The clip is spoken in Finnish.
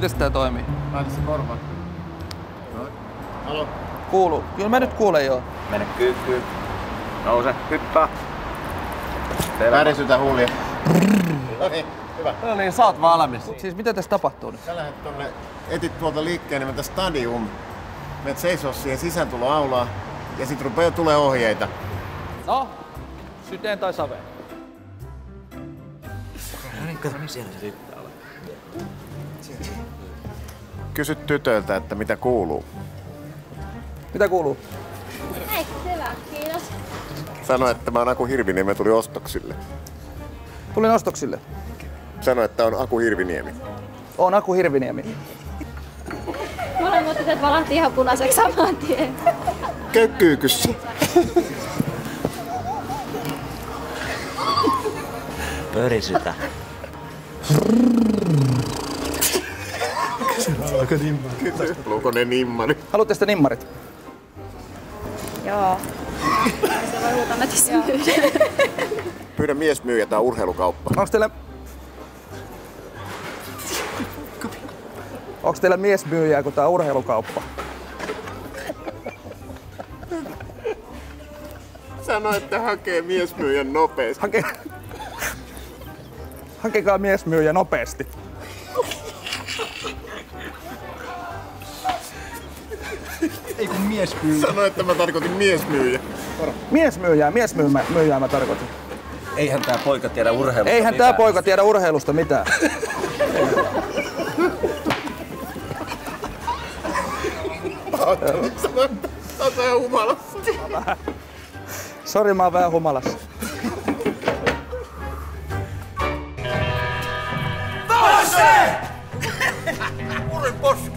Mites tää toimii? Laita se korva. Halo? Kuuluu. Kyllä mä nyt kuulen joo. Mene kyykkyyn. Nouse, hyppää. Värisytä huulia. No niin, hyvä. No niin, sä oot valmis. Siis mitä tässä tapahtuu nyt? Sä lähdet tonne, etit tuolta liikkeen nimeltä Stadium. Menet seisoo siihen sisääntuloaulaan ja sit rupeaa tulee ohjeita. No, syteen tai saveen? Kysy tytöltä, että mitä kuuluu. Mitä kuuluu? Hei, hyvä, kiitos. Sano, että mä oon Aku Hirviniemi ja tuli ostoksille. Tulin ostoksille. Sano, että on Aku Hirviniemi. Oon Aku Hirviniemi. Molemmat tytöt valahti ihan punaiseksi saman tien. Pörisytä. Luuko ne nimmari? Haluatte sitä nimmarit? Joo. Se voi huutaa netissä. Pyydä mies myyjä tai urheilukauppa. Onks teillä... Onks teillä miesmyyjää, kun tää on urheilukauppa? Sano, että hakee miesmyyjän nopeasti. Hake... Hakekaa miesmyyjä nopeasti. Sano, että mä tarkoitin miesmyyjä. Miesmyyjää, miesmyyjää myyjää mä tarkoitin. Eihän tää poika tiedä urheilusta Eihän tää mitään. poika tiedä urheilusta mitään. Sä oot humalassa. Sori, mä oon vähän humalassa. un reposo.